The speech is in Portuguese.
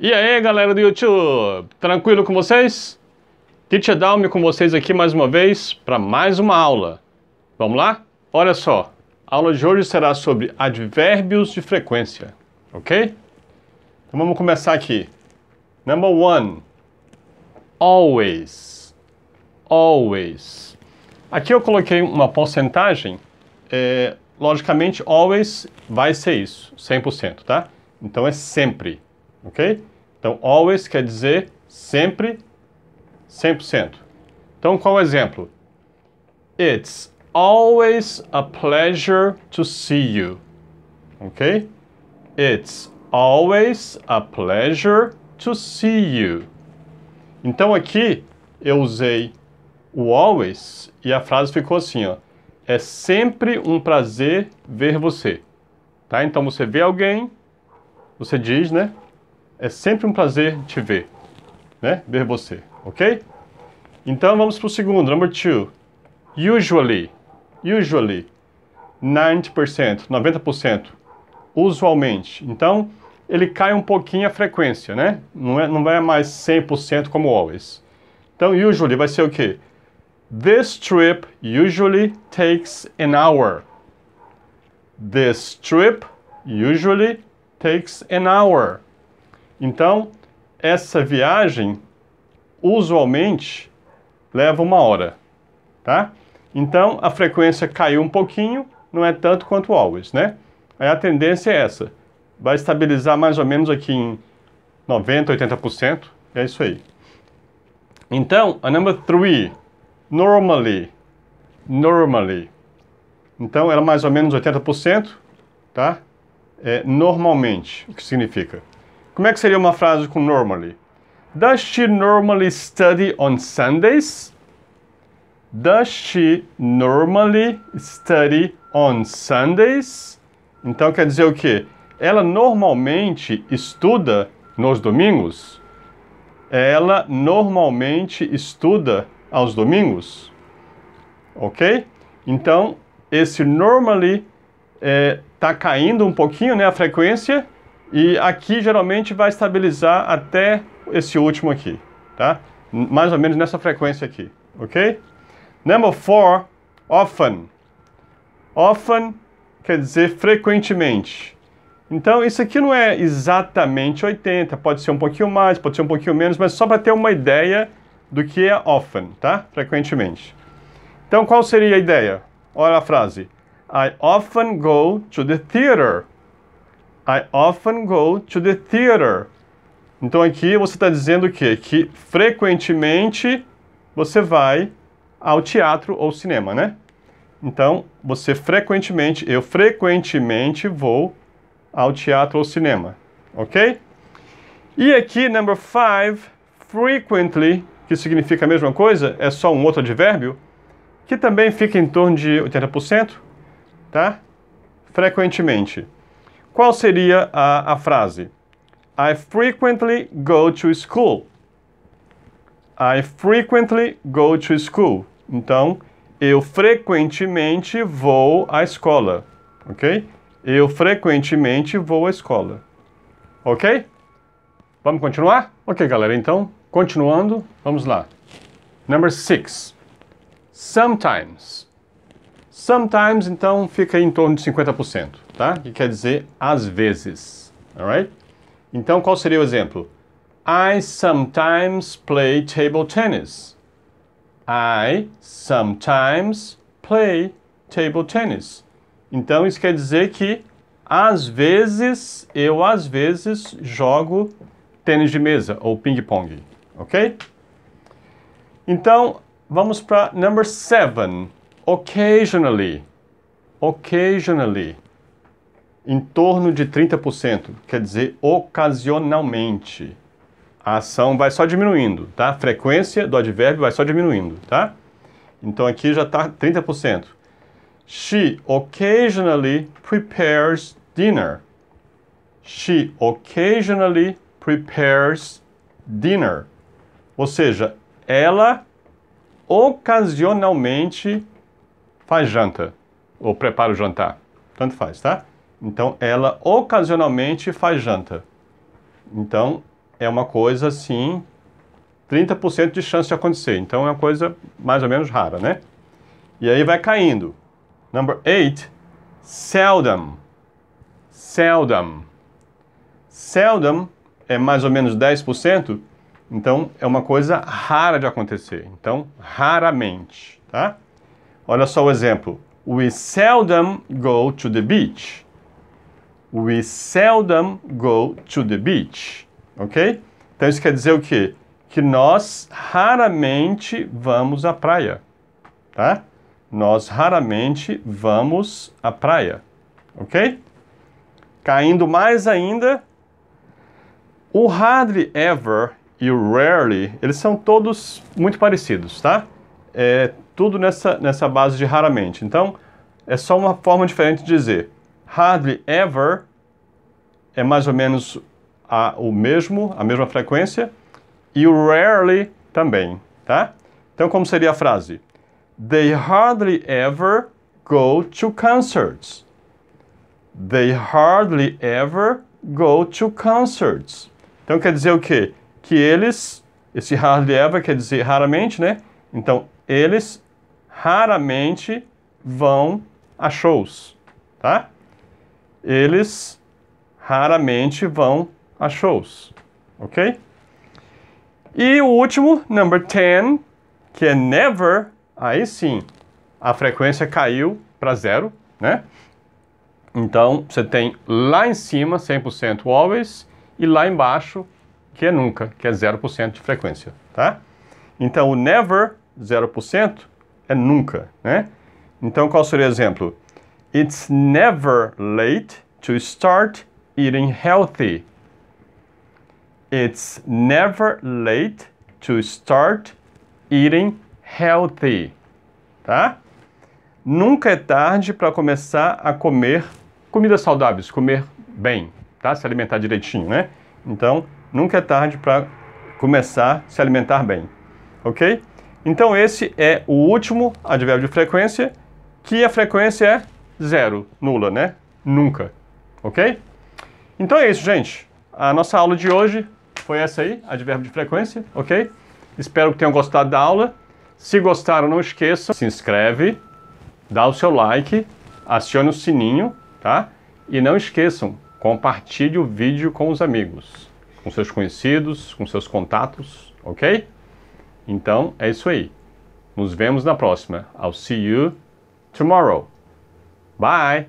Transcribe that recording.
E aí, galera do YouTube, tranquilo com vocês? Teacher Dalme com vocês aqui mais uma vez para mais uma aula. Vamos lá? Olha só, a aula de hoje será sobre advérbios de frequência, ok? Então vamos começar aqui. Number one, always, always. Aqui eu coloquei uma porcentagem, é, logicamente always vai ser isso, 100%, tá? Então é sempre ok? Então, always quer dizer sempre, 100%. Então, qual o exemplo? It's always a pleasure to see you. Ok? It's always a pleasure to see you. Então, aqui eu usei o always e a frase ficou assim, ó. É sempre um prazer ver você. Tá? Então, você vê alguém, você diz, né? É sempre um prazer te ver, né? Ver você, ok? Então vamos para o segundo, number two. Usually, usually, 90%, 90%, usualmente. Então, ele cai um pouquinho a frequência, né? Não, é, não vai mais 100% como always. Então, usually vai ser o quê? This trip usually takes an hour. This trip usually takes an hour. Então, essa viagem usualmente leva uma hora, tá? Então, a frequência caiu um pouquinho, não é tanto quanto always, né? Aí a tendência é essa. Vai estabilizar mais ou menos aqui em 90, 80%. É isso aí. Então, a number three, normally. Normally. Então, ela é mais ou menos 80%, tá? É, normalmente, o que significa? Como é que seria uma frase com normally? Does she normally study on Sundays? Does she normally study on Sundays? Então quer dizer o quê? Ela normalmente estuda nos domingos? Ela normalmente estuda aos domingos? Ok? Então, esse normally está é, tá caindo um pouquinho né, a frequência e aqui geralmente vai estabilizar até esse último aqui, tá? Mais ou menos nessa frequência aqui, ok? Number four, often. Often quer dizer frequentemente. Então, isso aqui não é exatamente 80, pode ser um pouquinho mais, pode ser um pouquinho menos, mas só para ter uma ideia do que é often, tá? Frequentemente. Então, qual seria a ideia? Olha a frase. I often go to the theater. I often go to the theater. Então aqui você está dizendo o quê? Que frequentemente você vai ao teatro ou cinema, né? Então, você frequentemente, eu frequentemente vou ao teatro ou cinema, ok? E aqui, number five, frequently, que significa a mesma coisa, é só um outro advérbio, que também fica em torno de 80%, tá? Frequentemente. Qual seria a, a frase? I frequently go to school. I frequently go to school. Então, eu frequentemente vou à escola, ok? Eu frequentemente vou à escola, ok? Vamos continuar? Ok, galera, então, continuando, vamos lá. Number six. Sometimes. Sometimes, então, fica em torno de 50%, tá? Que quer dizer às vezes, alright? Então, qual seria o exemplo? I sometimes play table tennis. I sometimes play table tennis. Então, isso quer dizer que às vezes, eu às vezes jogo tênis de mesa ou ping-pong, ok? Então, vamos para number seven occasionally, occasionally, em torno de 30%, quer dizer ocasionalmente. A ação vai só diminuindo, tá? A frequência do advérbio vai só diminuindo, tá? Então aqui já está 30%. She occasionally prepares dinner. She occasionally prepares dinner. Ou seja, ela ocasionalmente faz janta ou prepara o jantar. Tanto faz, tá? Então, ela ocasionalmente faz janta. Então, é uma coisa assim, 30% de chance de acontecer. Então é uma coisa mais ou menos rara, né? E aí vai caindo. Number 8, seldom. Seldom. Seldom é mais ou menos 10%, então é uma coisa rara de acontecer. Então, raramente, tá? Olha só o exemplo. We seldom go to the beach. We seldom go to the beach. Ok? Então isso quer dizer o quê? Que nós raramente vamos à praia. Tá? Nós raramente vamos à praia. Ok? Caindo mais ainda, o hardly ever e o rarely, eles são todos muito parecidos, tá? É tudo nessa, nessa base de raramente. Então, é só uma forma diferente de dizer. Hardly ever é mais ou menos a, o mesmo, a mesma frequência, e o rarely também, tá? Então, como seria a frase? They hardly ever go to concerts. They hardly ever go to concerts. Então quer dizer o quê? Que eles, esse hardly ever quer dizer raramente, né? Então eles raramente vão a shows, tá? Eles raramente vão a shows, ok? E o último, number 10, que é never, aí sim, a frequência caiu para zero, né? Então, você tem lá em cima 100% always e lá embaixo, que é nunca, que é 0% de frequência, tá? Então, o never, 0%, é nunca, né? Então, qual seria o exemplo? It's never late to start eating healthy. It's never late to start eating healthy. Tá? Nunca é tarde para começar a comer comidas saudáveis, comer bem, tá? Se alimentar direitinho, né? Então, nunca é tarde para começar a se alimentar bem, ok? Então, esse é o último advérbio de frequência, que a frequência é zero, nula, né? Nunca, ok? Então é isso, gente. A nossa aula de hoje foi essa aí, advérbio de frequência, ok? Espero que tenham gostado da aula. Se gostaram, não esqueça, se inscreve, dá o seu like, acione o sininho, tá? E não esqueçam, compartilhe o vídeo com os amigos, com seus conhecidos, com seus contatos, ok? Então, é isso aí. Nos vemos na próxima. I'll see you tomorrow. Bye!